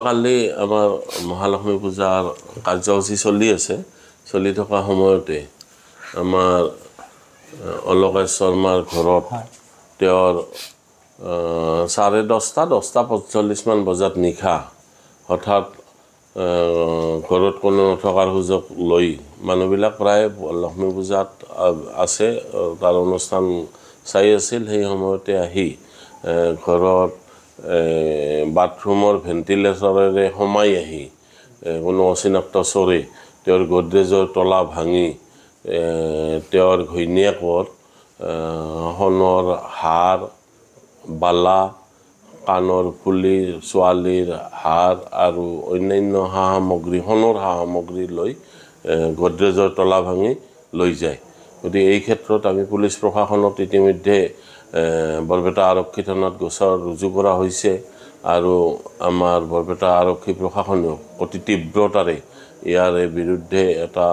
কালি আমাৰ মহালক্ষ্মী পূজাৰ কাৰ্যসূচী চলি আছে চলি থকা সময়তে আমাৰ অলোকেশ শৰ্মাৰ ঘৰত তেওঁৰ চাৰে দহটা দহটা পঞ্চল্লিছমান বজাত নিশা হঠাৎ ঘৰত কোনো নথকাৰ সুযোগ লৈ মানুহবিলাক প্ৰায় লক্ষ্মী পূজাত আছে তাৰ অনুষ্ঠান চাই আছিল সেই সময়তে আহি ঘৰত বাথৰুমৰ ভেণ্টিলেটৰেৰে সোমাই আহি কোনো অচিনাক্ত চোৰে তেওঁৰ গডৰেজৰ তলা ভাঙি তেওঁৰ ঘৈণীয়েকৰ সোণৰ হাৰ বালা কাণৰ ফুলি ছোৱালীৰ হাৰ আৰু অন্যান্য সা সামগ্ৰী সোণৰ সা সামগ্ৰী লৈ গডৰেজৰ তলা ভাঙি লৈ যায়। গতিকে এই ক্ষেত্ৰত আমি পুলিচ প্ৰশাসনত ইতিমধ্যে বৰপেটা আৰক্ষী থানাত গোচৰ ৰুজু কৰা হৈছে আৰু আমাৰ বৰপেটা আৰক্ষী প্ৰশাসনেও অতি তীব্ৰতাৰে ইয়াৰে বিৰুদ্ধে এটা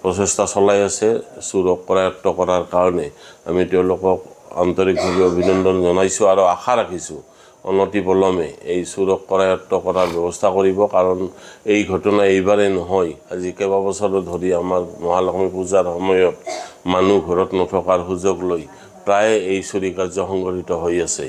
প্ৰচেষ্টা চলাই আছে চোৰক কৰায়ত্ব কৰাৰ কাৰণে। আমি তেওঁলোকক আন্তৰিকভাৱে অভিনন্দন জনাইছোঁ আৰু আশা ৰাখিছোঁ অনতি পলমে এই চোৰক কৰায়ত্ব কৰাৰ ব্যৱস্থা কৰিব কাৰণ এই ঘটনা এইবাৰেই নহয়। আজি কেইবাবছৰো ধৰি আমাৰ মহালক্ষ্মী পূজাৰ সময়ত মানুহ ঘৰত নথকাৰ সুযোগ লৈ প্ৰায়ে এই চুৰি কাৰ্য সংঘটিত হৈ আছে।